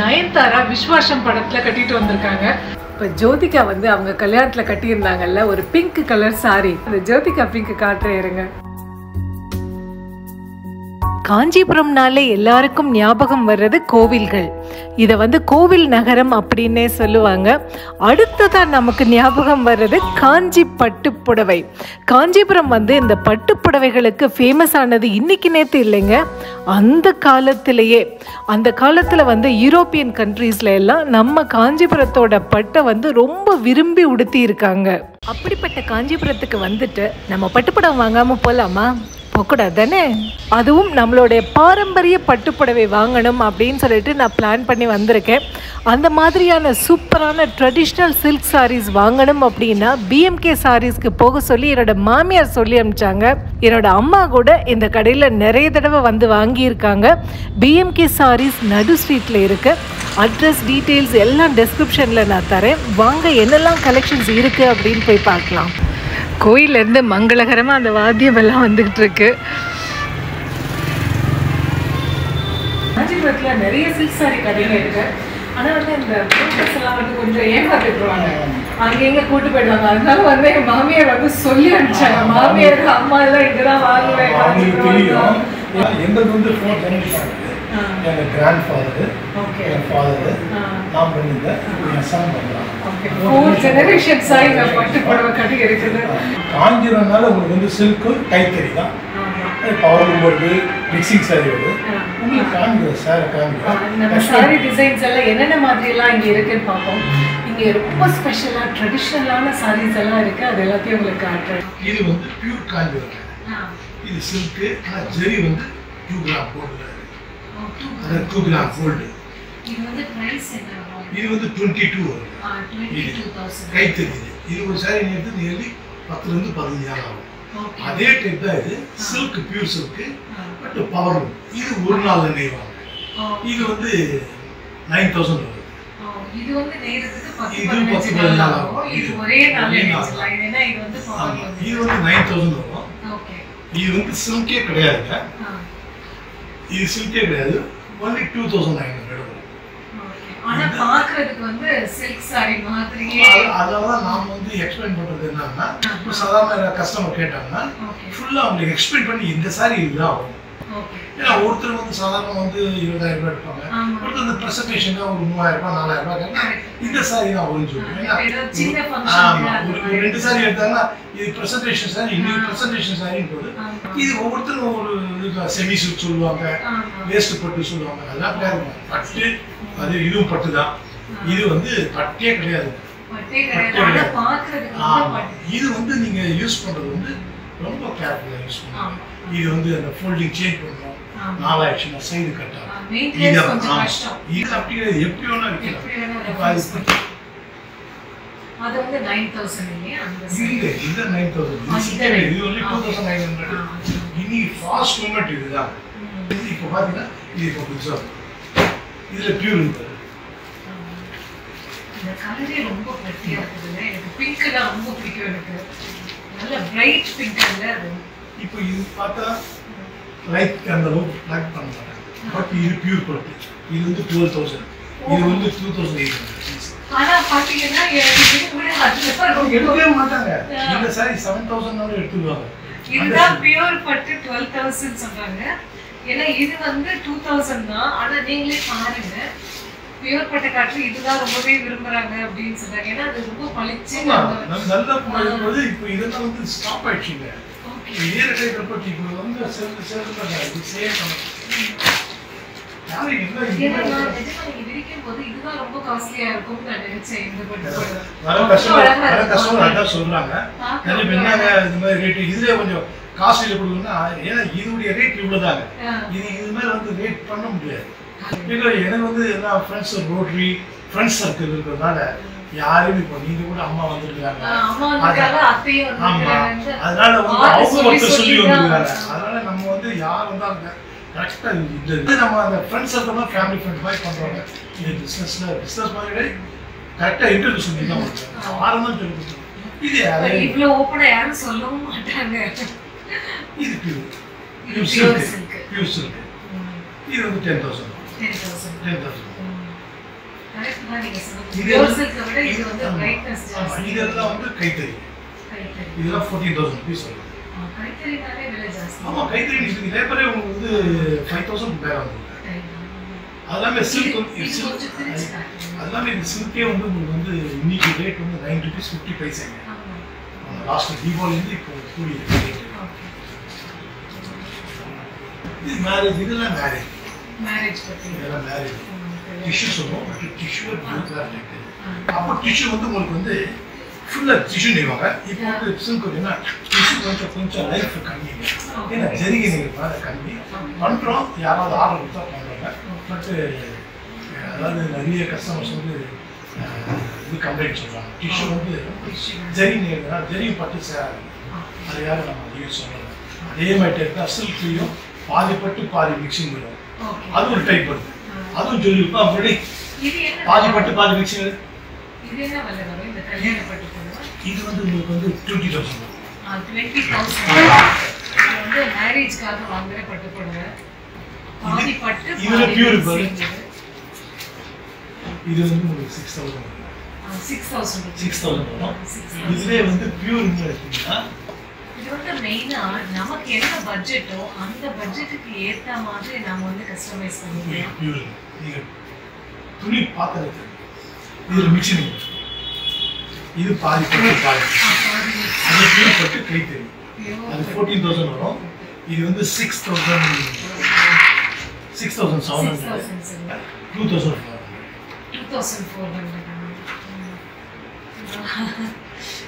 நயன்தாரா விஸ்வாசம் படத்துல கட்டிட்டு வந்திருக்காங்க. இப்போ ஜோதிகா வந்து அவங்க கல்யாணத்துல கட்டியிருந்தாங்கல்ல ஒரு பிங்க் கலர் சாரி அந்த ஜோதிகா பிங்க் காட்டுறேன் இருங்க. காஞ்சிபுரம்னாலே எல்லாருக்கும் ஞாபகம் வர்றது கோவில்கள். இதை வந்து கோவில் நகரம் அப்படின்னே சொல்லுவாங்க. அடுத்ததான் நமக்கு ஞாபகம் வர்றது காஞ்சி பட்டுப்புடவை. காஞ்சிபுரம் வந்து இந்த பட்டுப்புடவைகளுக்கு ஃபேமஸ் ஆனது இன்னைக்கு நேற்று இல்லைங்க. அந்த காலத்திலேயே அந்த காலத்தில் வந்து யூரோப்பியன் கண்ட்ரீஸ்ல எல்லாம் நம்ம காஞ்சிபுரத்தோட பட்டை வந்து ரொம்ப விரும்பி உடுத்தி இருக்காங்க. அப்படிப்பட்ட காஞ்சிபுரத்துக்கு வந்துட்டு நம்ம பட்டுப்படம் வாங்காம போலாமா? போகக்கூடாது தானே அதுவும் நம்மளுடைய பாரம்பரிய பட்டுப்புடவை வாங்கணும் அப்படின்னு சொல்லிட்டு நான் பிளான் பண்ணி வந்திருக்கேன். அந்த மாதிரியான சூப்பரான ட்ரெடிஷ்னல் சில்க் சாரீஸ் வாங்கணும் அப்படின்னா பிஎம்கே சாரீஸ்க்கு போக சொல்லி என்னோட மாமியார் சொல்லி அனுப்பிச்சாங்க. என்னோட அம்மா கூட இந்த கடையில் நிறைய தடவை வந்து வாங்கியிருக்காங்க. பிஎம்கே சாரீஸ் நடு ஸ்ட்ரீட்டில் இருக்கு. அட்ரஸ் டீட்டெயில்ஸ் எல்லாம் டிஸ்கிரிப்ஷனில் நான் தரேன். வாங்க என்னெல்லாம் கலெக்ஷன்ஸ் இருக்குது அப்படின்னு போய் பார்க்கலாம். கோயிலேருந்து மங்களகரமாக அந்த வாத்தியம் எல்லாம் வந்துகிட்டு இருக்கு காஞ்சிபுரத்தில் நிறைய சில்க் சாரி கடைகள் இருக்கு. ஆனால் வந்து இந்த ப்ரூட்டர்ஸ் எல்லாம் வந்து கொஞ்சம் ஏமாத்திட்டுருவாங்க அங்கே எங்கே கூட்டு போயிடுவாங்க? அதனால வந்து எங்கள் மாமியார் வந்து சொல்லி அனுப்பிச்சாங்க. மாமியார் அம்மா எல்லாம் தான் வாங்குவேன் எங்களுக்கு வந்து எங்கள் கிராண்ட் ஃபாதரு ஓகே என் ஃபாதரு. நான் பண்ணியிருந்தேன் என் சன் பண்ணுறான் பட்டு இருக்குது காஞ்சிரம்னால உங்களுக்கு வந்து சில்க்கு கைத்தறி தான். ஆமாம் பவர் போர்டு மிக்சிங் சாரி வருது. உங்களுக்கு சார் நம்ம சாரி டிசைன்ஸ் எல்லாம் என்னென்ன மாதிரி எல்லாம் இங்க இருக்குன்னு பார்ப்போம். இங்க ரொம்ப ஸ்பெஷலா ட்ரெடிஷ்னலான சாரீஸ் எல்லாம் இருக்கு. அது எல்லாத்தையும் உங்களுக்கு காட்டுறேன். இது வந்து பியூர் காஞ்சிரம் இது சில்க்கு ஆனால் ஜெரி வந்து டூ கிராம் கோல்டு அது டூ கிராம் இது வந்து டுவெண்ட்டி டூ கைத்தறி இது. ஒரு சாரி நேரத்து நியர்லி பத்துலேருந்து பதினஞ்சாயிரம் ஆகும். அதே டைப் தான் இது. Silk pure silk but power இது ஒரு நாள் நெய்வாங்க இது வந்து நைன் தௌசண்ட் வருது இது வந்து பத்து பதினஞ்சு நாள் ஆகும். இது ஒரே நாள் இது வந்து நைன் தௌசண்ட் வரும். இது வந்து சில்கே கிடையாதுங்க. இது சில்கே கிடையாது only two thousand nine hundred அதான் நாம வந்து எக்ஸ்பிளைன் பண்றது என்னன்னா சாதாரண கஸ்டமர் கேட்டாங்கன்னா ஃபுல்லா அவங்களுக்கு எக்ஸ்பிளைன் பண்ணி இந்த சாரி இதுதான் ஏன்னா ஒருத்தர் வந்து சாதாரண வந்து இருபதாயிரம் ரூபாய் எடுப்பாங்க. ஒருத்தர் இந்த ப்ரெசன்டேஷனுக்கு ஒரு மூவாயிரம் ரூபாய் நாலாயிரம் ரூபாய் கேட்டா இந்த சாரி தான் ஒரு- function ஆமா, ஒரு ரெண்டு சாரி எடுத்தாங்கன்னா இது ப்ரெசன்டேஷன் சாரி இன்னைக்கு ப்ரெசன்டேஷன் ஆமா. இது ஒவ்வொருத்தரும் ஒரு செமி சில்க் சொல்லுவாங்க. வேஸ்ட் பட்டு சொல்லுவாங்க. அதெல்லாம் கிடையாது பட்டு அது இதுவும் பட்டு தான். இது வந்து பட்டே கிடையாது. இது வந்து நீங்க யூஸ் பண்றது வந்து ரொம்ப கேர்ஃபுல்லா யூஸ் பண்ணுங்க. ஆமா. இது வந்து அந்த ஃபோல்டிங் சேஞ்ச் பண்ணணும் ஆமா. நாலாயிடுச்சுன்னா சைடு கட்டாகும் ஆ, maintenance கொஞ்சம் ஆமா. கஷ்டம். இது எப்படி வேணா வைக்கலாம் அது வந்து 9000 இல்லையா? அந்த இல்ல side. இது நைன் தௌசண்ட் இது இது இது only two thousand nine hundred. இன்னைக்கு ஃபாஸ்ட் மூமெண்ட் இதுதான் இப்போ பார்த்தீங்கன்னா இது இப்போ புதுசாக இதுல பியூர் இருக்குது இந்த கலரே ரொம்ப ஆ இருக்குதுல்ல. எனக்கு ரொம்ப பிடிக்கும் எனக்கு. நல்ல இல்ல அது? இப்போ இது பார்த்தா லைட் அந்த அளவுக்கு லைட் பண்ண மாட்டாங்க. பட் இது பியூர் பட்டு இது வந்து டுவெல் தௌசண்ட் இது வந்து டூ தௌசண்ட் எயிட் ஹண்ட்ரட் ஆனா பாத்தீங்கன்னா எடுக்கவே மாட்டாங்க. இந்த சாரி செவன் தௌசண்ட் எடுத்துக்குவாங்க இதுதான் பியூர் பட்டு டுவெல் தௌசண்ட் சொல்றாங்க. ஏன்னா இது வந்து டூ தௌசண்ட் தான். ஆனா நீங்களே பாருங்க. பியூர் பட்டு காற்று இதுதான் ரொம்பவே விரும்புறாங்க அப்படின்னு சொல்றாங்க. ஏன்னா அது ரொம்ப நம்ம நல்லா போகும்போது இப்போ இதெல்லாம் வந்து ஸ்டாப் ஆயிடுச்சுங்க. வர ரொம்ப கஸ்டமர் அழகா வர இருக்கும். கஸ்டமர் அதான் சொல்றாங்க. என்னங்க இது மாதிரி ரேட்டு இதுலேயே கொஞ்சம் காஸ்ட்லியில் கொடுக்கணும்னா ஏன்னா இதனுடைய ரேட் இவ்வளோதாங்க. இது இது மேலே வந்து ரேட் பண்ண முடியாது இல்லை எனக்கு வந்து எல்லா ஃப்ரெண்ட்ஸ் ரோட்டரி ஃப்ரெண்ட்ஸ் சர்க்கிள் இருக்கிறதுனால யாரையும் இப்போ நீங்க கூட அம்மா வந்திருக்காங்க ஆமா. அதனால வந்து அவங்க ஒருத்தர் சொல்லி. வந்திருக்காங்க அதனால நம்ம வந்து யார் வந்தாங்க கரெக்டா இது இது நம்ம அந்த ஃப்ரெண்ட்ஸ் சர்க்கிள் ஃபேமிலி ஃப்ரெண்ட் மாதிரி பண்றோங்க இது பிசினஸ்ல பிசினஸ் மாதிரி கரெக்டா இன்டர்வியூ சொல்லி தான் வருது ஆரம்பம் சொல்லி கொடுத்தோம் இது இவ்வளவு ஓப்பனா யாரும் சொல்லவும் மாட்டாங்க. இது pure pure silk. Pure silk இது வந்து ten thousand ten thousand ten thousand இதெல்லாம் வந்து கைத்தறி. இதெல்லாம் ஃபோர்டீன் தௌசண்ட் ருபீஸ் வரும் ஆ, கைத்தறினாலே விலை ஜாஸ்தி. ஆமா கைத்தறி நீங்கள் லேபரே உங்களுக்கு வந்து ஃபைவ் தௌசண்ட் வந்துருக்கு கைத்தறி. அதெல்லாமே சில்க். அதெல்லாமே இந்த சில்கே வந்து உங்களுக்கு வந்து இன்னைக்கு ரேட் வந்து நைன் ருபீஸ் ஃபிஃப்டி பைசேங்க. லாஸ்ட் தீபாவளிலேருந்து இப்போ கூடி. இது மேரேஜ் இதெல்லாம் மேரேஜ் பத்தி. இதெல்லாம் மேரேஜ். டிஷ்யூ சொல்லுவோம் பட் டிஷ்யூ ஆ. அப்போ டிஷ்யூ வந்து உங்களுக்கு வந்து ஃபுல்லாக டிஷ்யூ நெய்வாங்க. இப்போ வந்து சில்க் என்ன டிஷ்யூ கொஞ்சம் கொஞ்சம் லைஃப் கம்மி. ஏன்னா ஜரிகை நெய்வாங்க கம்மி. பண்ணுறோம் யாராவது ஆர்டர் கொடுத்தா பண்ணுறாங்க பட்டு அதாவது நிறைய கஸ்டமர்ஸ் வந்து இது கம்ப்ளைண்ட் சொல்கிறாங்க டிஷ்யூ வந்து ஜரி நெய்வா ஜரி பட்டு சேராது. அது யாரும் நம்ம யூஸ் சொல்லலை அதே மாதிரி இருந்தால் சில்க்லேயும் பாதி பட்டு பாதி மிக்சிங் Okay. அது ஒரு டைப் வருது. அதுவும் சொல்லியிருப்பா அப்படி இது என்ன பாதி பட்டு பாதி மிக்சிங் இது வந்து உங்களுக்கு வந்து டுவெண்ட்டி தௌசண்ட் ஆ, 20,000. இது வந்து மேரேஜ்க்காக வாங்குற பட்டு புடவை. பாதி பட்டு, இதுல சேர்ந்தது. இது வந்து உங்களுக்கு six thousand 6,000 rupees. Six thousand வரும் 6,000. இதுலேயே வந்து பியூர்னு எடுத்தீங்கன்னா இது வந்து மெயினா நமக்கு என்ன பட்ஜெட்டோ அந்த பட்ஜெட்டுக்கு ஏத்த மாதிரி நம்ம வந்து கஸ்டமைஸ் பியூர் நீங்கள் துணி பாத்திரத்து இதில் மிக்சிங் இது பாதி பட்டு பாதி அது பியூர் பட்டு கை தெரியும். அது ஃபோர்டீன் தௌசண்ட் வரும். இது வந்து six thousand six thousand seven hundred two thousand four hundred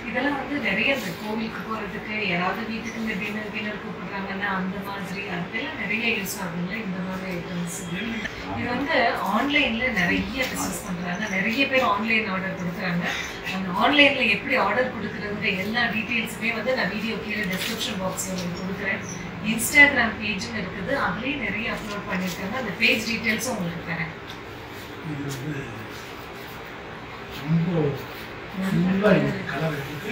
இதெல்லாம் வந்து நிறைய இந்த கோவிலுக்கு போகிறதுக்கு யாராவது வீட்டுக்கு இந்த டின்னர் டின்னர் கூப்பிடுறாங்கன்னா அந்த மாதிரி அதெல்லாம் நிறைய யூஸ் ஆகுங்களா இந்த மாதிரி ஐட்டம்ஸ் இது வந்து ஆன்லைனில் நிறைய பிஸ்னஸ் பண்ணுறாங்க நிறைய பேர் ஆன்லைன் ஆர்டர் கொடுக்குறாங்க. அந்த ஆன்லைனில் எப்படி ஆர்டர் கொடுக்குறதுன்ற எல்லா டீட்டெயில்ஸுமே வந்து நான் வீடியோ கீழே டிஸ்கிரிப்ஷன் பாக்ஸில் உங்களுக்கு கொடுக்குறேன். இன்ஸ்டாகிராம் பேஜும் இருக்குது. அதுலேயும் நிறைய அப்லோட் பண்ணியிருக்காங்க. அந்த பேஜ் டீட்டெயில்ஸும் உங்களுக்கு தரேன். ரொம்ப ஃபுல்லாக இந்த கலர் இருக்கு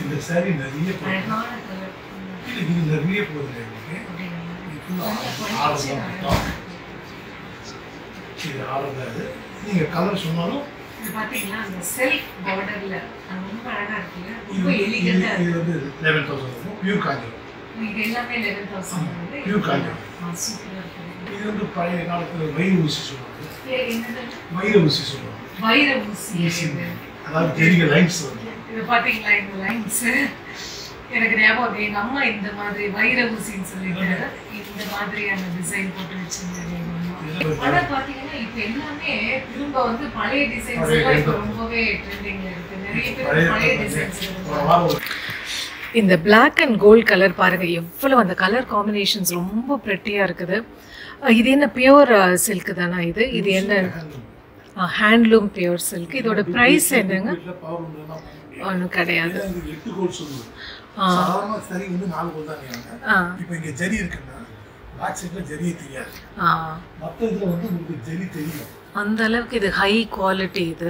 இந்த saree நிறைய கலர் இது நிறைய போகுது எனக்கு இது நீங்கள் கலர் சொன்னாலும் இது வந்து- லெவன் தௌசண்ட் இருக்கும் பியூர் காஞ்சிரும் இது வந்து பழைய காலத்தில் வயிறு ஊசி சொல்லுவாங்க. வயிறு ஊசி சொல்லுவாங்க. வைர ஊசி. அதாவது ஜெரிக லைன்ஸ் இது பாத்தீங்களா இந்த லைன்ஸ் எனக்கு ஞாபகம் இருக்கு. எங்க அம்மா இந்த மாதிரி வைர ஊசின்னு சொல்லிட்டு இந்த மாதிரியான டிசைன் போட்டு வச்சிருந்தாங்க எங்க அம்மா. இதெல்லாம் ஆனா பாத்தீங்கன்னா இப்ப எல்லாமே திரும்ப வந்து பழைய டிசைன்ஸ் எல்லாம் இப்ப. ரொம்பவே ட்ரெண்டிங்ல இருக்கு. நிறைய பேர் பழைய டிசைன்ஸ் இந்த Black அண்ட் கோல்ட் கலர் பாருங்க எவ்வளவு அந்த கலர் காம்பினேஷன்ஸ் ரொம்ப ப்ரெட்டியாக இருக்குது. இது என்ன பியூர் சில்க் தானா இது? இது என்ன? ஹேண்ட்லூம் பியூர் சில்க் இதோட ப்ரைஸ் என்னங்க? ஒன்றும் கிடையாது. எட்டு கோல் ஆ. சரி வந்து நாலு கோல் தான் ஆ. இப்போ இங்கே ஜரி இருக்குன்னா பேக் சைடில் தெரியாது மற்ற இதில் வந்து உங்களுக்கு ஜரி தெரியும் அந்த அளவுக்கு இது ஹை குவாலிட்டி இது.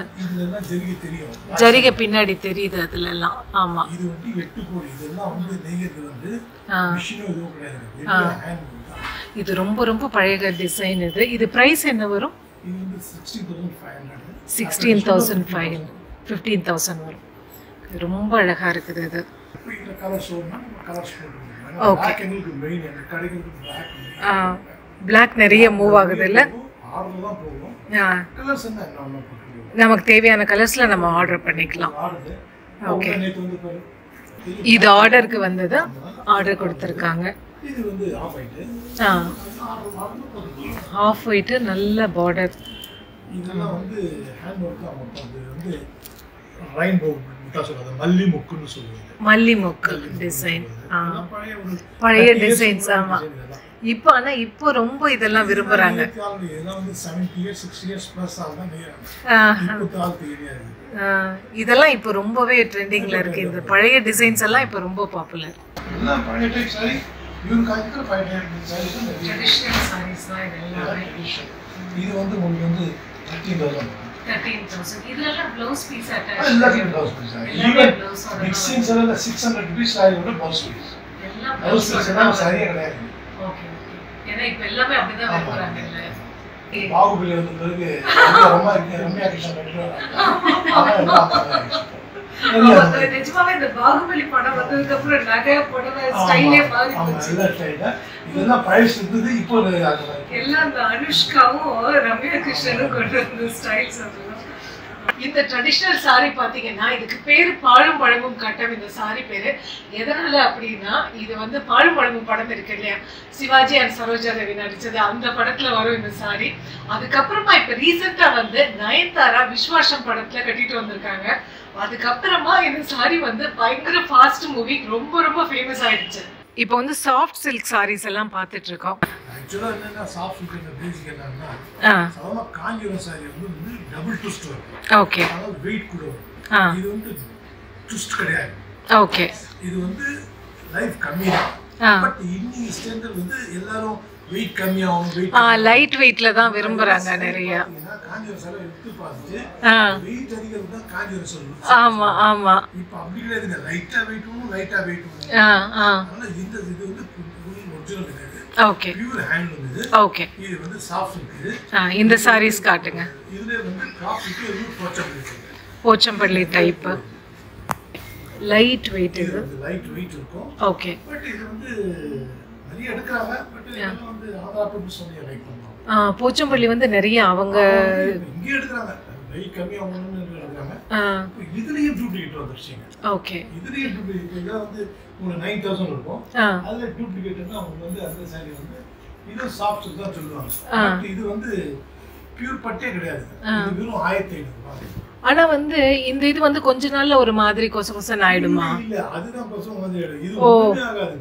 ஜரிகை தெரியும் ஜரிகை பின்னாடி தெரியுது அதுல எல்லாம் ஆமா. இது வந்து எட்டு கோடி இதெல்லாம் வந்து நெய்யறது வந்து ஆ. மிஷினும் எதுவும் கிடையாது இது ரொம்ப ரொம்ப பழைய டிசைன் இது. இது ப்ரைஸ் என்ன வரும்? இது வந்து sixteen thousand five hundred sixteen thousand five fifteen thousand வரும் ரொம்ப அழகா இருக்குது இது கலர். பிளாக் எங்களுக்கு மெயின் பிளாக் நிறைய மூவ் ஆகுது இல்லை நமக்கு தேவையான கலர்ஸ்ல நம்ம ஆர்டர் பண்ணிக்கலாம். பாரு. இது ஆர்டருக்கு வந்தது. ஆர்டர் கொடுத்துருக்காங்க. இது வந்து ஆஃப் ஆயிட்டு ஆ. ஆஃப் ஒயிட்டு நல்ல பார்டர் இதெல்லாம் வந்து ஹேண்ட் ஒர்க் தான் மொத்தம் அது வந்து ரெயின்போ முட்டா சொல்லுவாங்க மல்லி முக்குன்னு சொல்லுவாங்க. மல்லி மொக்கு டிசைன் பழைய ஒரு பழைய 30 years டிசைன்ஸ் முன்னாடி ஆமா. design இதெல்லாம். இப்போ ஆனா இப்போ ரொம்ப இதெல்லாம் ஆறு, இதெல்லாம் வந்து 70 years, 60 years plus ஆகுதான் நெய்யறாங்க. ஆ, இப்ப தாள் தெரியாது. ஆ, இதெல்லாம் இப்போ ரொம்பவே ட்ரெண்டிங்ல இருக்கு. இந்த பழைய டிசைன்ஸ் எல்லாம் இப்போ ரொம்ப பாப்புலர் இவரு type saree தான் நிறைய. ட்ரெடிஷ்னல் சாரீஸ் தான் இது எல்லாமே. இது வந்து உங்களுக்கு வந்து 13,000. தேர்ட்டீன் தௌசண்ட் இதுலலாம் ப்ளவுஸ் பீஸ் அட்டாச் ல 600 rupees saree விட எல்லாம் தான் saree ஏ கிடையாது. ஓகே ஏன்னா இப்போ எல்லாமே அப்படிதான் ஆமா. விரும்புறாங்கல்ல பாகுபலி வந்த பிறகு ரொம்ப ரம்யா ரம்யா கிருஷ்ணன் நிஜமாவே இந்த பாகுபலி படம் வந்ததுக்கு அப்புறம் நகை புடவை ஸ்டைலே மாறி எல்லாம் style தான். இதெல்லாம் பழசு இருந்தது இப்போ அது அது- எல்லாம் இந்த அனுஷ்காவும் ரம்யா கிருஷ்ணனும் கொண்டு வந்த ஸ்டைல்ஸ் அதெல்லாம். இந்த ட்ரெடிஷ்னல் சாரி பாத்தீங்கன்னா இதுக்கு பேரு பாழும் பழமும் கட்டம் இந்த சாரி பேரு. எதனால அப்படின்னா இது வந்து பாழும் பழமும் படம் இருக்கு இல்லையா? சிவாஜி அண்ட் சரோஜா தேவி நடிச்சது அந்த படத்துல வரும் இந்த சாரி அதுக்கப்புறமா இப்ப ரீசெண்டா வந்து நயன்தாரா விஸ்வாசம் படத்துல கட்டிட்டு வந்திருக்காங்க. அதுக்கப்புறமா இந்த சாரி வந்து பயங்கர ஃபாஸ்ட் மூவி ரொம்ப ரொம்ப ஃபேமஸ் ஆயிடுச்சு இப்போ வந்து சாஃப்ட் சில்க் சாரீஸ் எல்லாம் பார்த்துட்டு இருக்கோம் actual ஆ என்னன்னா soft silk ன்ற basic என்னன்னா, ஆ சாதாரணமா காஞ்சிபுரம் saree வந்து double twist வரும். ஓகே அதாவது weight கூட வரும். இது வந்து twist கிடையாது. ஓகே இது வந்து life கம்மி தான். But இன்னைக்கு standard வந்து எல்லாரும் weight கம்மியாகும், லைட் வெயிட்ல தான் விரும்புறாங்க நிறைய. காஞ்சிபுரம் saree எடுத்து அதிகம் தான் காஞ்சிபுரம். ஆமா ஆமா. இப்ப அப்படி ஆ அதனால இந்த இது வந்து ஒரிஜினல் கிடையாது. ஓகே பியூர் ஹேண்ட் இது ஓகே இது வந்து சாஃப்ட் இந்த சாரீஸ் காட்டுங்க. இதுல வந்து போச்சம்பள்ளி டைப் லைட் வெயிட் இது லைட் வெயிட் இருக்கும். ஓகே பட் இது வந்து போச்சம்பள்ளி வந்து நிறைய அவங்க இதுலயும் டூப்ளிகேட் வந்துருச்சுங்க. ஓகே. இதுலயும் டூப்ளிகேட் வந்து உங்களுக்கு நைன் தௌசண்ட் இருக்கும். அதுல டூப்ளிகேட்னா அவங்க வந்து அந்த சாரி வந்து இது சாஃப்ட் தான் சொல்லுவாங்க. இது வந்து பியூர் பட்டே கிடையாது. இது வெறும் ஆயிரத்தி ஐநூறு ஆனா வந்து இந்த இது வந்து கொஞ்ச நாள்ல ஒரு மாதிரி கொச கொசன்னு ஆயிடுமா. ஓ.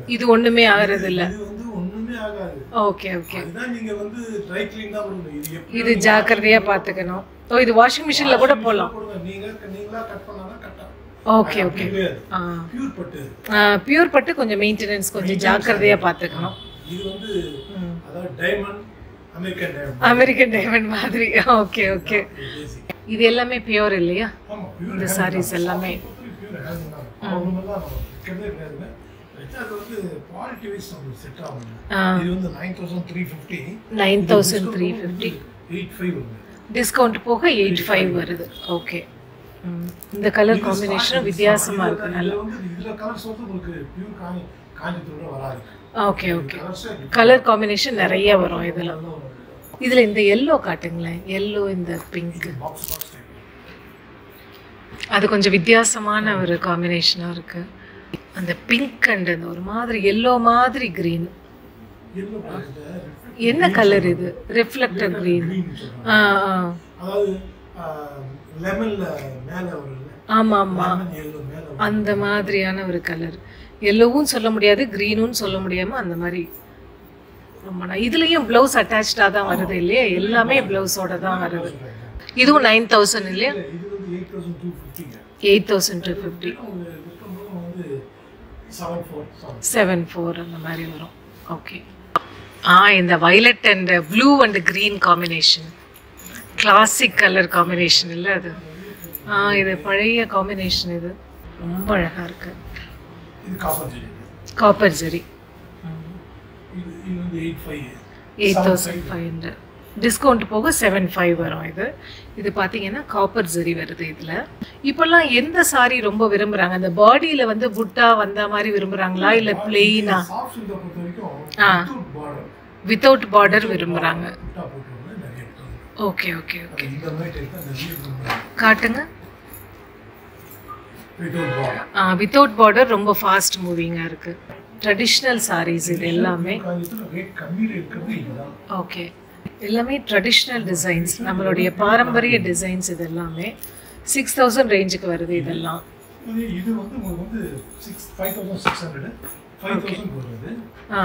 இது ஒண்ணுமே ஆகுறது இல்ல ஓகே ஓகே. இது ஜாக்கிரதையா பாத்துக்கணும். ஓ இது வாஷிங் மிஷின்ல கூட போடலாம். Okay okay. பியூர் பட்டு. கொஞ்சம் மெயின்டெனன்ஸ் கொஞ்சம் ஜாக்கிரதையா பாத்துக்கணும். இது வந்து அமெரிக்கன் டைமண்ட் மாதிரி. Okay okay. இது எல்லாமே பியூர் இல்லையா? இந்த சாரீஸ் எல்லாமே. Nine thousand three fifty discount போக எயிட் ஃபைவ் வருது. ஓகே இந்த கலர் காம்பினேஷனும் வித்தியாசமா இருக்கு நல்லா ஓகே ஓகே கலர் காம்பினேஷன் நிறைய வரும் இதுல. இதுல இந்த எல்லோ காட்டுங்களேன். எல்லோ இந்த பிங்க் அது கொஞ்சம் வித்தியாசமான ஒரு காம்பினேஷனா இருக்கு. அந்த பிங்க் அண்ட் அந்த ஒரு மாதிரி எல்லோ மாதிரி கிரீன் என்ன கலர் இது? ரிஃப்ளெக்டர் கிரீன் ஆ ஆமா ஆமா. லெமன் எல்லோ மேல வரும். அந்த மாதிரியான ஒரு கலர் எல்லோவும் சொல்ல முடியாது க்ரீனும் சொல்ல முடியாம அந்த மாதிரி நா- இதுலயும் பிளவுஸ் அட்டாச்சா தான் வருது இல்லையா? எல்லாமே பிளவுஸோட தான் வருது. இதுவும் நைன் தௌசண்ட் இல்லையா? Eight thousand two fifty seven four அந்த மாதிரி வரும். ஓகே ஆ இந்த violet and blue and green combination classic colour combination இல்லை அது. ஆ இது பழைய காம்பினேஷன் இது. ரொம்ப அழகா இருக்கு. இது காப்பர் ஜெரி காப்பர் ஜெரி இது வந்து eight five eight thousand five hundred. Discount போக செவன் ஃபைவ் வரும் இது. இது பார்த்தீங்கன்னா காப்பர் ஜரி வருது இதில். இப்போல்லாம் எந்த சாரி ரொம்ப விரும்புகிறாங்க அந்த பாடியில் வந்து புட்டா வந்த மாதிரி விரும்புகிறாங்களா இல்லை பிளெயினா ஆ. வித்தவுட் பார்டர் விரும்புகிறாங்க ஓகே ஓகே ஓகே காட்டுங்க. வித்தவுட் பார்டர் ரொம்ப ஃபாஸ்ட் மூவிங்காக இருக்குது ட்ரெடிஷ்னல் சாரீஸ் இது எல்லாமே. ஓகே எல்லாமே ட்ரெடிஷ்னல் டிசைன்ஸ் நம்மளுடைய பாரம்பரிய டிசைன்ஸ் இது எல்லாமே. சிக்ஸ் தௌசண்ட் ரேஞ்சுக்கு வருது இதெல்லாம். இது வந்து உங்களுக்கு வந்து six five thousand six hundred five thousand வருது. ஆ.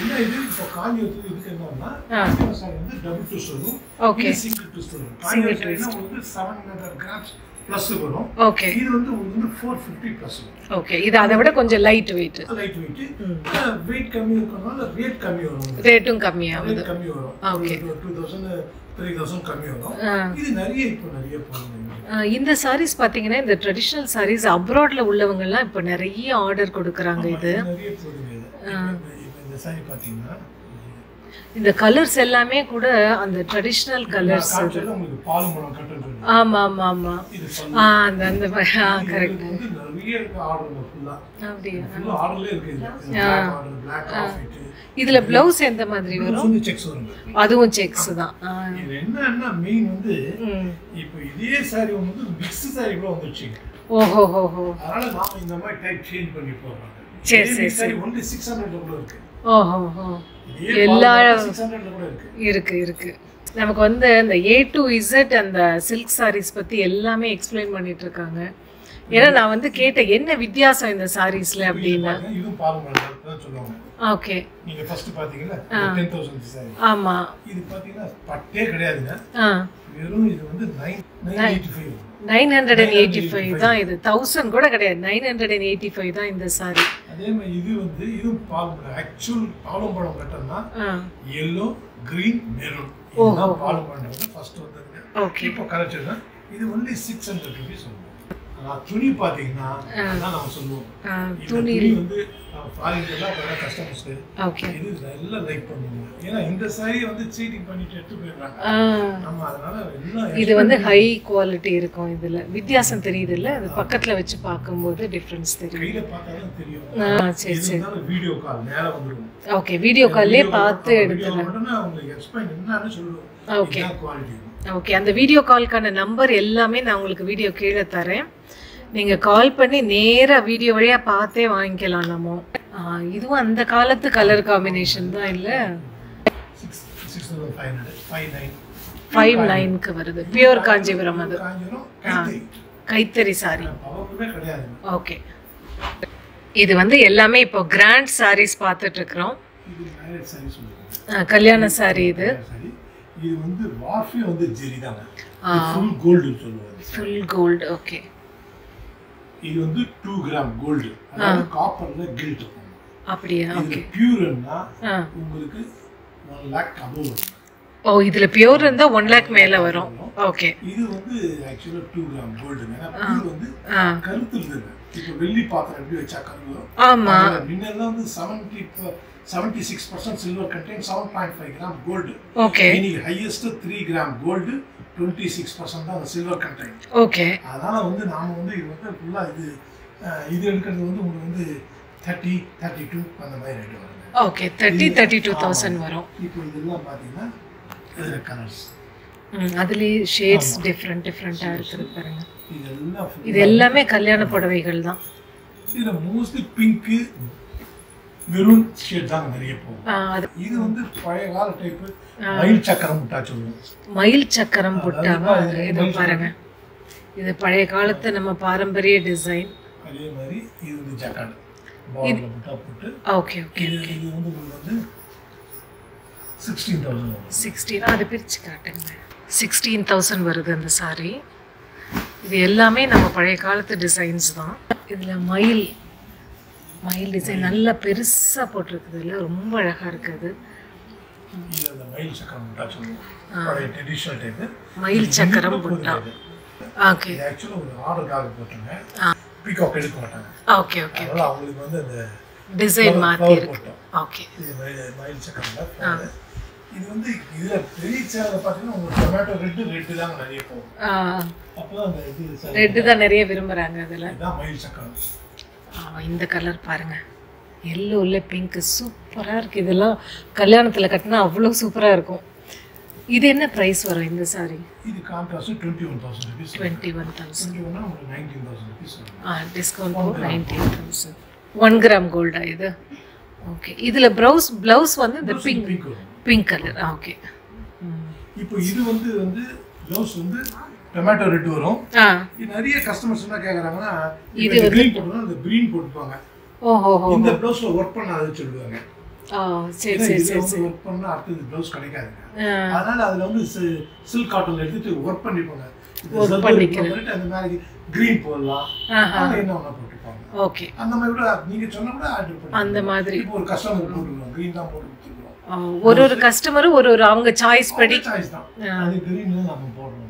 என்ன இது? இப்போ காஞ்சிபுரத்துக்கு இதுக்கு என்னன்னா வந்து டபுள் ட்விஸ்ட் வரும். Okay. சிங்கிள் Single காஞ்சிபுரம் சாரினா உங்களுக்கு செவன் ஹண்ட்ரட் கிராம்ஸ் ப்ளஸ் வரும். ஓகே இது வந்து உங்களுக்கு வந்து ஃபோர் ஃபிஃப்டி ப்ளஸ் வரும். ஓகே இது அதை விட கொஞ்சம் light weight light weight weight கம்மி இருக்கறனால ரேட் கம்மி வரும். ரேட்டும் கம்மியாகுது ரேட் கம்மி வரும். Okay. Two thousand three thousand கம்மி வரும். இது நிறைய இப்போ நிறைய ஆ, இந்த சாரீஸ் பார்த்தீங்கன்னா இந்த ட்ரெடிஷ்னல் சாரீஸ் அப்ராட்ல உள்ளவங்கலாம் இப்போ நிறைய ஆர்டர் கொடுக்குறாங்க இது. நிறைய இப்ப இந்த சாரி பார்த்தீங்கன்னா இந்த கலர்ஸ் எல்லாமே கூட அந்த ட்ரெடிஷ்னல் கலர்ஸ் ஆமா ஆமா ஆமா. ஆ அந்த அந்த ஆ கரெக்ட் அப்படியா? இதுல பிளவுஸ் எந்த மாதிரி வரும்? அதுவும் செக்ஸ் தான். என்னன்னா மெயின் வந்து. இப்போ இதே சாரி வந்து மிக்ஸ் சாரி கூட வந்துருச்சு ஓஹோ ஹோ ஹோ அதனால நாம இந்த மாதிரி டைப் சேஞ்ச் பண்ணி போடுறோம். சரி, சரி, சாரி. ஒன்லி சிக்ஸ் ஹண்ட்ரட்ல கூட இருக்கு. ஓஹோ ஹோ எல்லா இருக்கு. இருக்கு நமக்கு வந்து இந்த ஏ டு இசட் அந்த சில்க் சாரீஸ் பத்தி எல்லாமே எக்ஸ்பிளைன் பண்ணிட்டு இருக்காங்க. ஏன்னா நான் வந்து கேட்டேன் என்ன வித்தியாசம் இந்த சாரீஸ்ல அப்படின்னு? ஓகே நீங்க ஃபர்ஸ்ட் டென் தௌசண்ட் சாரி ஆமா. இது பாத்தீங்கன்னா பட்டே கிடையாதுங்க. வெறும் இது வந்து nine nine hundred and eighty five தான் இது. தௌசண்ட் கூட கிடையாது. Nine hundred and eighty five தான் இந்த சாரி அதே மாதிரி இது வந்து பால் ஆக்சுவல் பாலும் பழம் கட்டம்னா ஆ. எல்லோ கிரீன் மெரூன் இதுதான் பாலும் பழம் ஃபர்ஸ்ட் வந்ததுங்க. ஓகே இப்போ கரெக்ட் தான் இது ஒன்லி சிக்ஸ் ஹண்ட்ரட் ருபீஸ் துணி பாத்தீங்கன்னா நம்ம சொல்லுவோம். துணி வந்து ஃபாரின்லாம் வர கஸ்டமர்ஸ்க்கு ஓகே இது நல்லா லைக் பண்ணுவாங்க. ஏன்னா இந்த சாரியை வந்து சீட்டிங் பண்ணிட்டு எடுத்து போயிடுறாங்க. நம்ம அதனால எல்லாம் இது வந்து ஹை குவாலிட்டி இருக்கும் இதுல. வித்தியாசம் தெரியுது இல்ல அது பக்கத்துல வச்சு பார்க்கும்போது டிஃபரன்ஸ் தெரியும். கையில பார்த்தாலும் தெரியும். ஆ சரி சரி. வீடியோ கால் மேல வந்துரும். ஓகே வீடியோ கால்லே பார்த்து எடுத்துடலாம் மட்டும்தான் உங்களுக்கு எக்ஸ்பிளைன் என்னன்னு சொல்லுவோம். இதுதான் குவாலிட்டி ஓகே அந்த வீடியோ கால்க்கான நம்பர் எல்லாமே நான் உங்களுக்கு வீடியோ கீழே தரேன். நீங்க கால் பண்ணி நேரா வீடியோ வழியா பார்த்தே வாங்கிக்கலாம் நம்ம. இதுவும் அந்த காலத்து கலர் காம்பினேஷன் தான் இல்ல? ஃபைவ் நைன்க்கு வருது. பியூர் காஞ்சிபுரம் அது. கைத்தறி சாரி ஓகே இது வந்து எல்லாமே இப்போ கிராண்ட் சாரீஸ் பார்த்துட்டு இருக்கிறோம். கல்யாண சாரி இது. இது வந்து வார்ஃபே வந்து ஜெரி தாங்க ஃபுல் கோல்டு சொல்லுவாங்க. ஃபுல் கோல்டு ஓகே இது வந்து டூ கிராம் கோல்டு அதாவது காப்பர்ல கில்ட் அப்படியா? இது ஓகே பியூர்னா உங்களுக்கு ஒன் லேக் அபோவ் வரும். ஓ இதுல பியூர் இருந்தா ஒன் லேக் மேல வரும். ஓகே இது வந்து ஆக்சுவலா டூ கிராம் ஏன்னா பியூர் வந்து கருத்து இருந்தது. இப்போ வெள்ளி பாத்திரம் எப்படி வச்சா கருவு ஆமா. முன்னெல்லாம் வந்து seventy seventy six percent silver contain seven point five gram gold okay இன்னைக்கு highest three gram gold twenty six percent தான் சில்வர் கண்டெயின் ஓகே அதனால வந்து நாம வந்து இது வந்து ஃபுல்லாக இது இது எடுக்கிறது வந்து உங்களுக்கு வந்து தேர்ட்டி தேர்ட்டி டூ அந்த மாதிரி ரேட்டு வருது okay thirty thirty two thousand வரும். இப்போ இதெல்லாம் பார்த்தீங்கன்னா இதில் கலர்ஸ் அதுலயே ஷேட்ஸ் டிஃப்ரெண்ட் டிஃப்ரெண்டா இருக்குது பாருங்க. இது எல்லாமே கல்யாண புடவைகள் தான். இதுல மோஸ்ட்லி பிங்க்கு மெரூன் ஷேட் தான் நிறைய போகும். இது வந்து பழைய கால டைப் மயில் சக்கரம் முட்டா சொல்லுவோம் மயில் சக்கரம் புட்டாவா இது பாருங்க. இது பழைய காலத்து நம்ம பாரம்பரிய டிசைன் அதே மாதிரி இது வந்து ஜக்காடு. போட்டு ஓகே ஓகே இது வந்து வந்து சிக்ஸ்டீன் தௌசண்ட் சிக்ஸ்டீன் அது பிரிச்சு காட்டுங்க சிக்ஸ்டீன் தௌசண்ட் வருது அந்த சாரி இது எல்லாமே நம்ம பழைய காலத்து டிசைன்ஸ் தான். இதில் மயில் மயில் டிசைன் நல்லா பெருசாக போட்டிருக்குது. இல்லை ரொம்ப அழகாக இருக்குது. மயில் சக்கரம் முட்டா சொல்லுவோம் பழைய ட்ரெடிஷ்னல் டைப் மயில் சக்கரம் புட்டா ஓகே. இது ஆக்சுவலாக ஒரு ஆர்டருக்காக போட்டுருங்க. பீகாக் எடுக்க மாட்டாங்க. Okay okay. அதனால அவங்களுக்கு வந்து அந்த டிசைன் மாற்றி இருக்கு. ஓகே. இது மயில் சக்கரம் இது வந்து இதுல பெரிய சேனல் பார்த்தீங்கன்னா உங்களுக்கு டொமேட்டோ ரெட்டு ரெட்டு தான் நிறைய போகும். அப்பதான் அந்த இது. ரெட்டு தான் நிறைய விரும்புகிறாங்க அதில். இதுதான் மயில் சக்கரம். இந்த கலர் பாருங்க. எல்லோவில் பிங்க் சூப்பராக இருக்குது இதெல்லாம் கல்யாணத்தில் கட்டினா அவ்வளோ சூப்பராக இருக்கும். இது என்ன ப்ரைஸ் வரும் இந்த சாரி இது contrast twenty one thousand rupees twenty one thousand உங்களுக்கு நைன்டீன் தௌசண்ட் ருபீஸ் ஆ discount nineteen thousand one gram கோல்டா இது? ஓகே இதில் ப்ளவுஸ் ப்ளவுஸ் வந்து இந்த பிங்க் பிங்க் கலர் ஓகே இப்போ இது வந்து வந்து ப்ளவுஸ் வந்து டொமேட்டோ ரெட் வரும். ஆ. நிறைய கஸ்டமர்ஸ் என்ன கேக்குறாங்கன்னா இது க்ரீன் போட்டுருந்தா அந்த க்ரீன் போட்டுப்பாங்க. இந்த ப்ளவுஸ்ல ஒர்க் பண்ணாதுன்னு சொல்லுவாங்க. ஒர்க் பண்ணா அடுத்தது ப்ளவுஸ் கிடைக்காதுங்க அதனால அதுல வந்து சில்க் காட்டன்ல எடுத்துட்டு ஒர்க் பண்ணிப்பாங்க அந்த மாதிரி கிரீன் போடலாம். ஆஹா. அது என்ன ஒண்ணா போட்டுப்பாங்க ஓகே அந்த மாதிரி கூட நீங்க சொன்ன கூட ஆர்டர் பண்ணி அந்த மாதிரி. இப்போ ஒரு கஸ்டமர் போட்டுருவோம் கிரீன் தான் போட்டு கொடுத்துருவோம் ஆ, ஒரு ஒரு கஸ்டமரும் ஒரு ஒரு அவங்க சாய்ஸ் படி. சாய்ஸ் தான். அது கிரீன் நம்ம போடுறோம்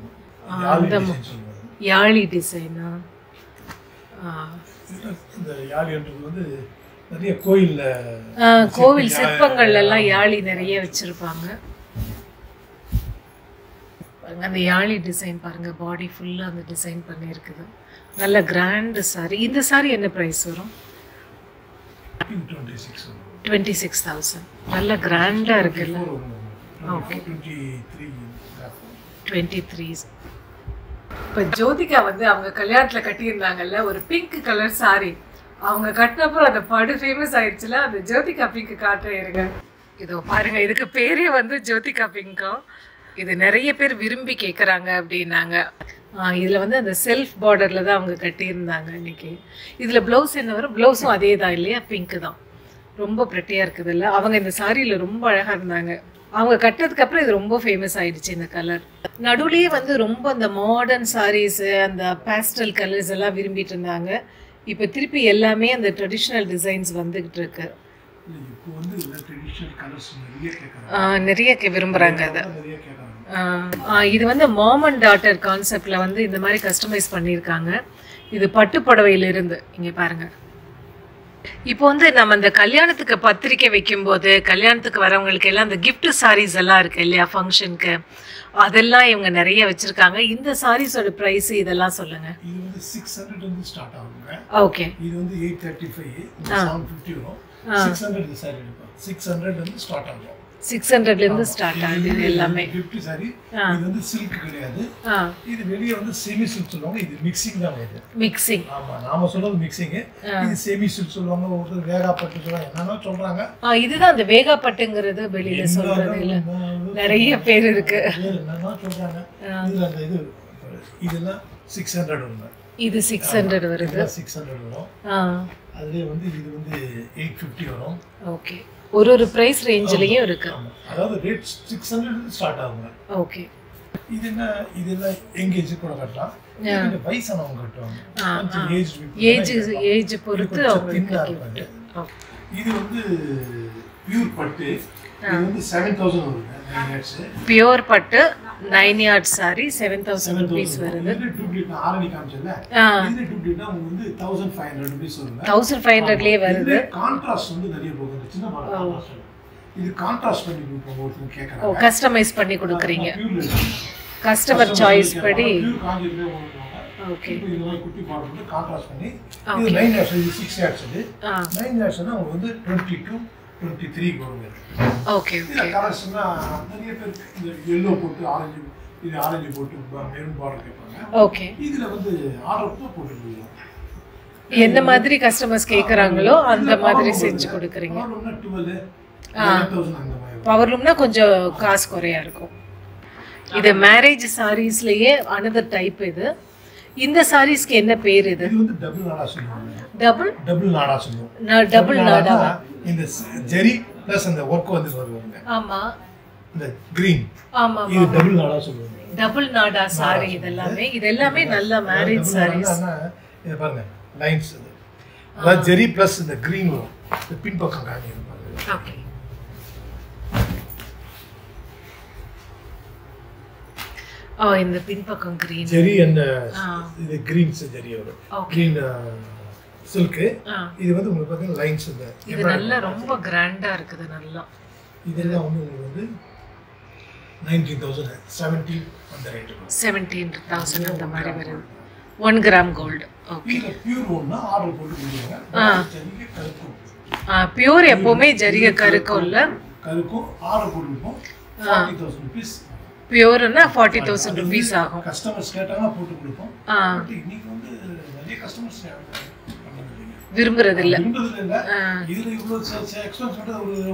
அந்த. யாழி டிசைனா இந்த யாழின்றது வந்து நிறைய கோயில்ல கோவில் சிற்பங்கள் எல்லாம் யாழி நிறைய வச்சிருப்பாங்க. பாருங்க அந்த யாழி டிசைன் பாருங்க பாடி ஃபுல்லா அந்த டிசைன் பண்ணியிருக்குது. நல்ல கிராண்ட் சாரி இந்த சாரி என்ன ப்ரைஸ் வரும்? டுவெண்ட்டி சிக்ஸ் தௌசண்ட் நல்ல கிராண்டா இருக்குல்ல. த்ரீ டுவெண்ட்டி த்ரீ இப்போ ஜோதிகா வந்து அவங்க கல்யாணத்தில் கட்டியிருந்தாங்கல்ல ஒரு பிங்க் கலர் சாரி அவங்க கட்டினப்போ அந்த படு ஃபேமஸ் ஆயிடுச்சுல அந்த ஜோதிகா பிங்க் காட்டுறேன் இருங்க. இதோ பாருங்க இதுக்கு பேரே வந்து ஜோதிகா பிங்கும் இது நிறைய பேர் விரும்பி கேட்குறாங்க அப்படின்னாங்க. இதில் வந்து அந்த செல்ஃப் பார்டரில் தான் அவங்க கட்டியிருந்தாங்க இன்னைக்கு. இதில் ப்ளவுஸ் என்ன வரும்? ப்ளவுஸும் அதே தான் இல்லையா? பிங்க் தான். ரொம்ப ப்ரெட்டியாக இருக்குதுல்ல. அவங்க இந்த சாரியில் ரொம்ப அழகாக இருந்தாங்க. அவங்க கட்டினதுக்கு அப்புறம் இது ரொம்ப ஃபேமஸ் ஆயிடுச்சு இந்த கலர் நடுவுலயே வந்து ரொம்ப அந்த மாடர்ன் சாரீஸு அந்த பேஸ்டல் கலர்ஸ் எல்லாம் விரும்பிட்டு இருந்தாங்க. இப்போ திருப்பி எல்லாமே அந்த ட்ரெடிஷ்னல் டிசைன்ஸ் வந்துகிட்டு இருக்கு. நிறைய கேட்குறாங்க ஆ, நிறைய கே- விரும்புறாங்க அதை. இது வந்து மாம் அண்ட் டாட்டர் கான்செப்ட்ல வந்து இந்த மாதிரி கஸ்டமைஸ் பண்ணியிருக்காங்க. இது பட்டு புடவையில இருந்து இங்க பாருங்க. இப்போ வந்து நம்ம இந்த கல்யாணத்துக்கு பத்திரிக்கை வைக்கும்போது கல்யாணத்துக்கு வரவங்களுக்கு எல்லாம் இந்த gift சாரீஸ் எல்லாம் இருக்கு இல்லையா ஃபங்க்ஷனுக்கு அதெல்லாம் இவங்க நிறைய வச்சிருக்காங்க. இந்த சாரீஸோட ப்ரைஸ் இதெல்லாம் சொல்லுங்க. இது வந்து சிக்ஸ் ஹண்ட்ரட் வந்து ஸ்டார்ட் ஆகுங்க. ஓகே. இது வந்து eight thirty five seven fifty வரும். சிக்ஸ் ஹண்ட்ரட் சாரி எடுப்போம். சிக்ஸ் ஹண்ட்ரட் வந்து ஸ்டார்ட் ஆகும். சிக்ஸ் ஹண்ட்ரட்லேருந்து ஸ்டார்ட் ஆகுது இது எல்லாமே. Fifty saree. இது வந்து சில்க் கிடையாது. இது வெளியே வந்து செமி சில்க் சொல்லுவாங்க. இது மிக்சிங் தான் இது. மிக்சிங் ஆமா நாம சொல்றது மிக்சிங் இது செமி சில்க் சொல்லுவாங்க. ஒரு வேகாப்பட்டு சொல்லுவாங்க. என்னன்னா சொல்றாங்க. ஆ இதுதான் அந்த வேகாப்பட்டுங்கிறது வெளியில சொல்றது இல்ல. நிறைய பேர் இருக்கு. என்னன்னா சொல்றாங்க. இதுல அந்த இது இதெல்லாம் சிக்ஸ் ஹண்ட்ரட் வரும் இது சிக்ஸ் ஹண்ட்ரட் வருது. சிக்ஸ் ஹண்ட்ரட் வரும். அதுலேயே வந்து இது வந்து எயிட் ஃபிஃப்டி வரும். ஓகே ஒரு ஒரு ப்ரைஸ் ரேஞ்சிலையும் இருக்கு. அதாவது ரேட் சிக்ஸ் ஹண்ட்ரட் ஸ்டார்ட் ஆகுங்க. ஓகே இது என்ன இது எல்லாம் எங்கேஜ் கூட கட்டலாம். வயசானவங்க கட்டுவாங்க. ஏஜ் ஏஜ் ஏஜ் பொறுத்து. ஓ, இது வந்து பியூர் பட்டு இது வந்து செவன் தௌசண்ட் வருங்க நைன் இயர்ஸ் பியோர் பட்டு nine yard saree seven thousand rupees வருது. ஆரணி காமிச்சல ஆ. இது டூப்ளிகேட்னா உங்களுக்கு வந்து தௌசண்ட் ஃபைவ் ஹண்ட்ரட் ருபீஸ் வருங்க தௌசண்ட் ஃபைவ் ஹண்ட்ரட்லேயே வருது. கான்ட்ராஸ்ட் வந்து நிறைய போகுது. சின்ன. இது கான்ட்ராஸ்ட் பண்ணி கொடுப்போம் ஒருத்தர் கேட்குறாங்க கஸ்டமைஸ் பண்ணி கொடுக்குறீங்க. கஸ்டமர் சாய்ஸ் படி. ஓகே இந்த மாதிரி குட்டி மாடல் வந்து கான்ட்ராஸ்ட் பண்ணி. இது நைன் இயர்ஸ் இது சிக்ஸ் ஆ. நைன் இயர்ஸ்னா உங்களுக்கு வந்து டுவெண்ட்டி டூ டுவெண்ட்டி த்ரீ வருங்க ஓகே இதில் ஓகே கலர்ஸ்னா நிறைய பேர் இந்த எல்லோ போட்டு ஆரஞ்சு இது ஆரஞ்சு போட்டு மெரூன் பார்டர் கேட்பாங்க ஓகே இதில் வந்து ஆர்டர் கூட போட்டு கொடுக்கலாம் என்ன மாதிரி கஸ்டமர்ஸ் கேக்குறாங்களோ அந்த மாதிரி செஞ்சு கொடுக்குறீங்க. வரும். பவர்லூம்னா கொஞ்சம் காசு குறையா இருக்கும். இது மேரேஜ் சாரீஸ்லயே அனதர் டைப் இது. இந்த சாரீஸ்க்கு என்ன பேர் இது? இது வந்து டபுள் நாடா சொல்லுவாங்க. டபுள் டபுள் நாடா சொல்லுவோம். நான் டபுள் நாடா இந்த ஜெரி ப்ளஸ் அந்த ஒர்க் வந்து வருவாங்க. ஆமா. இந்த கிரீன் ஆமா இது டபுள் நாடா சொல்லுவாங்க. டபுள் நாடா சாரி இது எல்லாமே இது எல்லாமே நல்ல மேரேஜ் சாரீஸ் இது பாருங்க லைன்ஸ் இது. அதாவது ஜெரி ப்ளஸ் இந்த கிரீன் வரும். இந்த பின்பக்கம் காணி ஓகே ஓ இந்த பின்பக்கம் கிரீன் ஜெரி அண்ட். இது கிரீன்ஸ் ஜெரி வரும். Okay. கிரீன் சில்க்கு இது வந்து உங்களுக்கு பார்த்தீங்கன்னா லைன்ஸ் இந்த இது நல்ல ரொம்ப கிராண்டா இருக்குது நல்லா. இதெல்லாம் வந்து உங்களுக்கு வந்து நைன்டீன் தௌசண்ட் செவன்டீன் அந்த ரேட் வரும் செவன்டீன் தௌசண்ட் அந்த மாதிரி வருது one gram gold okay pure ஒன்னா ஆர்டர் போட்டு கருக்கும் பியூர் எப்பவுமே ஜரிகை கருக்கும்ல கருக்கும் ஆர்டர் போட்டு கொடுப்போம் ஃபார்ட்டி தௌசண்ட் ருபீஸ் பியூர்னா ஃபார்ட்டி தௌசண்ட் ருபீஸ் ஆகும். கஸ்டமர்ஸ் கேட்டாங்கன்னா போட்டு கொடுப்போம். ஆ. பட் இன்னைக்கு வந்து நிறைய கஸ்டமர்ஸ் விரும்புறது இல்ல. இதுல இவ்வளவு எக்ஸ்பென்ஸ் ஒரு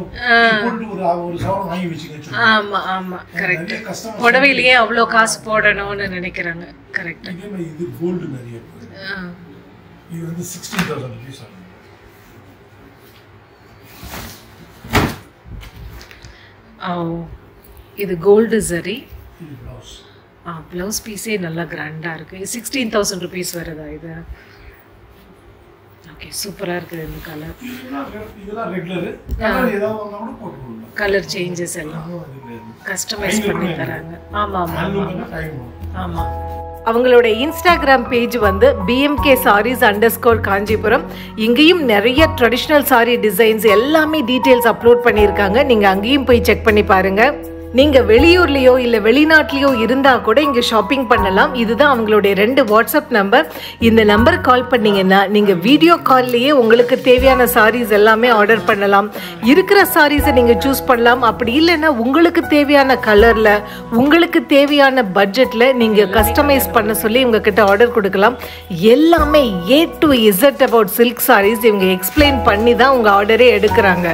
போட்டு ஒரு ஒரு சவரம் வாங்கி வச்சுக்க ஆமா ஆமா. கரெக்ட் புடவையிலேயே அவ்வளோ காசு போடணும்னு நினைக்கிறாங்க. கரெக்ட் இதே கோல்டு நிறைய இது வந்து சிக்ஸ்டீன் தௌசண்ட் ருபீஸ் ஆகும். ஓ. இது கோல்டு சரி இது பிளவுஸ் பீஸே நல்லா கிராண்டாக இருக்குது சிக்ஸ்டீன் தௌசண்ட் ருபீஸ் வருதா இது? ஓகே சூப்பராக இருக்குது இந்த கலர் கலர் சேஞ்சஸ் எல்லாம். கஸ்டமைஸ் பண்ணி தராங்க. ஆமாம் ஆமாம் ஆமாம் அவங்களோட இன்ஸ்டாகிராம் பேஜ் வந்து PMK saris under score Kanchipuram. இங்கேயும் நிறைய ட்ரெடிஷ்னல் சாரி டிசைன்ஸ் எல்லாமே டீட்டெயில்ஸ் அப்லோட் பண்ணியிருக்காங்க. நீங்கள் அங்கேயும் போய் செக் பண்ணி பாருங்க. நீங்க வெளியூர்லயோ இல்ல வெளிநாட்டிலயோ இருந்தா கூட இங்க ஷாப்பிங் பண்ணலாம். இதுதான் அவங்களுடைய ரெண்டு வாட்ஸ்அப் நம்பர் இந்த நம்பர் கால் பண்ணீங்கன்னா நீங்க வீடியோ கால்லயே உங்களுக்கு தேவையான சாரீஸ் எல்லாமே ஆர்டர் பண்ணலாம். இருக்கிற சாரீஸை நீங்க சூஸ் பண்ணலாம். அப்படி இல்லைன்னா உங்களுக்கு தேவையான கலர்ல உங்களுக்கு தேவையான பட்ஜெட்ல நீங்க கஸ்டமைஸ் பண்ண சொல்லி இவங்க கிட்ட ஆர்டர் கொடுக்கலாம். எல்லாமே A to Z about silk sarees இவங்க எக்ஸ்பிளைன் பண்ணி தான் உங்க ஆர்டரே எடுக்கிறாங்க.